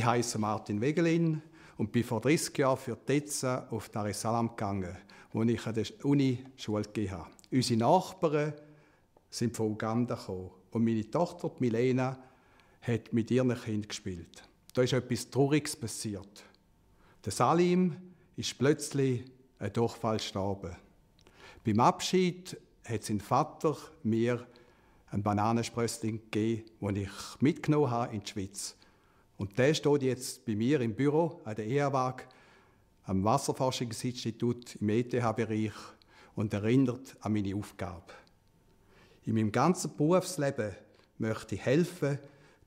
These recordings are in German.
Ich heiße Martin Wegelin und bin vor 30 Jahren für Tetza auf Dar es Salaam gegangen, wo ich an der Uni Schule gegeben habe. Unsere Nachbarn sind von Uganda gekommen und meine Tochter Milena hat mit ihren Kindern gespielt. Da ist etwas Trauriges passiert. Der Salim ist plötzlich ein Durchfall gestorben. Beim Abschied hat sein Vater mir ein Bananensprössling gegeben, den ich mitgenommen habe in die Schweiz. Und der steht jetzt bei mir im Büro an der EAWAG am Wasserforschungsinstitut im ETH-Bereich und erinnert an meine Aufgabe. In meinem ganzen Berufsleben möchte ich helfen,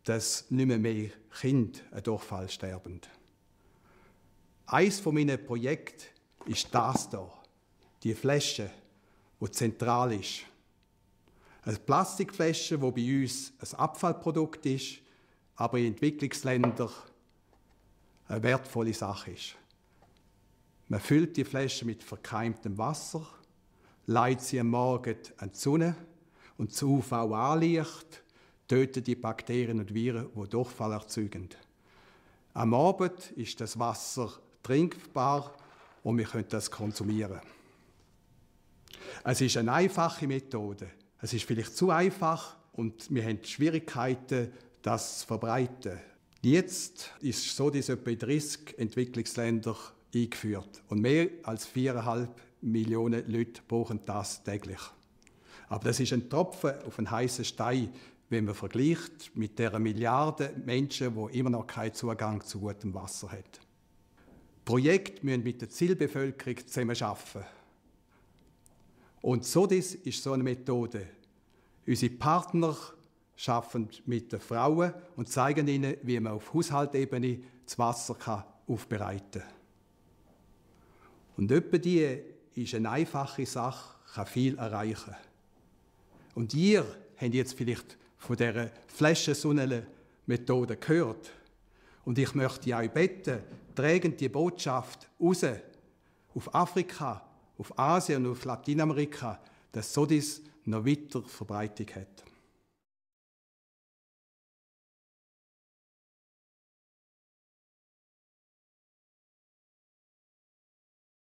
dass nicht mehr, mehr Kinder einen Durchfall sterben. Eines von meinen Projekten ist das hier, die Flasche, die zentral ist. Eine Plastikflasche, die bei uns ein Abfallprodukt ist, aber in Entwicklungsländern eine wertvolle Sache ist. Man füllt die Flasche mit verkeimtem Wasser, leitet sie am Morgen an die Sonne und das UVA-Licht tötet die Bakterien und Viren, die Durchfall erzeugen. Am Abend ist das Wasser trinkbar und wir können das konsumieren. Es ist eine einfache Methode. Es ist vielleicht zu einfach und wir haben Schwierigkeiten, das zu verbreiten. Jetzt ist so, dass etwa in 30 Entwicklungsländer eingeführt und mehr als 4,5 Millionen Leute brauchen das täglich. Aber das ist ein Tropfen auf einen heißen Stein, wenn man vergleicht mit der Milliarden Menschen, die immer noch keinen Zugang zu gutem Wasser haben. Projekte müssen mit der Zielbevölkerung zusammen arbeiten. Und so das ist so eine Methode. Unsere Partner arbeiten mit den Frauen und zeigen ihnen, wie man auf Haushaltebene das Wasser aufbereiten kann. Und etwa die ist eine einfache Sache, kann viel erreichen. Und ihr habt jetzt vielleicht von dieser Flaschensonnenmethode gehört. Und ich möchte euch bitten, tragen die Botschaft raus auf Afrika, auf Asien und auf Lateinamerika, dass so dies noch weiter Verbreitung hat.